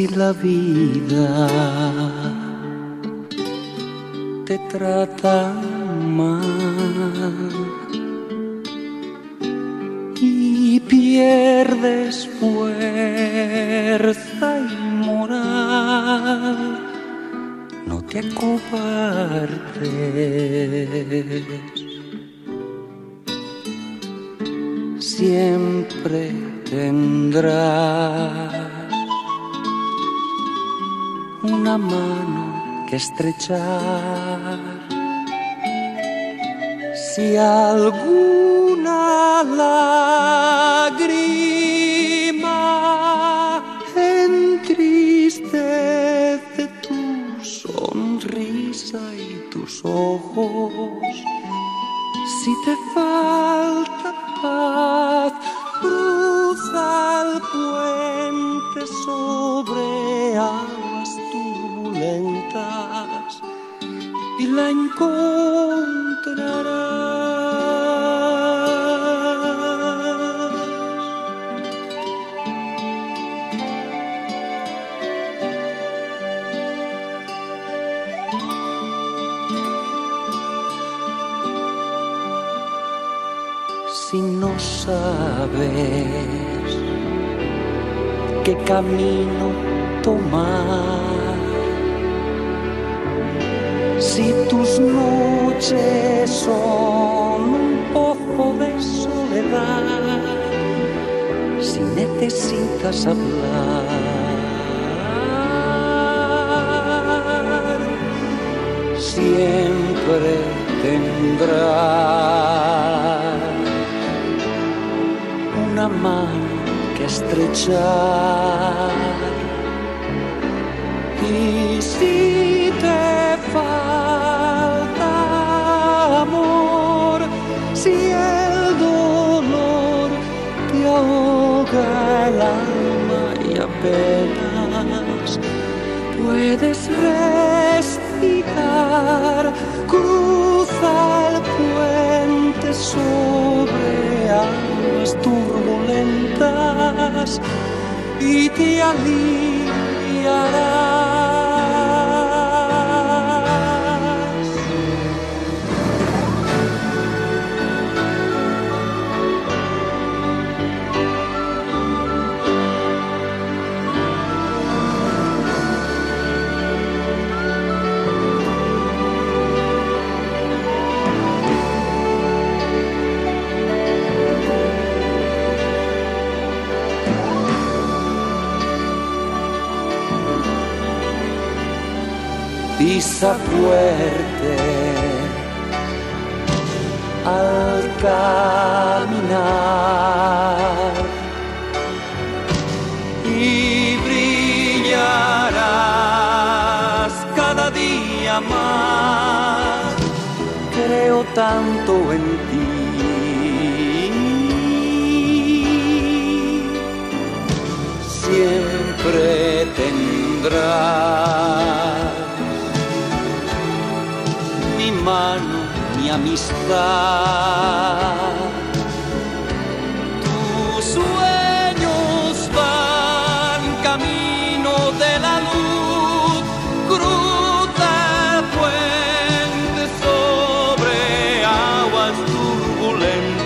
si la vida te trata mal y pierdes fuerza y moral, no te acobardes. Siempre tendrás una mano que estrechar. Si alguna lágrima entristece tu sonrisa y tus ojos, si te falta y la encontrarás. Si no sabes qué camino tomar, si necesitas hablar, siempre tendrás una mano que estrechar. Y apenas puedes respirar, cruza el puente sobre aguas turbulentas y te aliviarás. Pisa fuerte al caminar y brillarás cada día más. Creo tanto en ti. Siempre tendrás mi mano mi amistad. Tus sueños van camino de la luz, cruza puente sobre aguas turbulentas.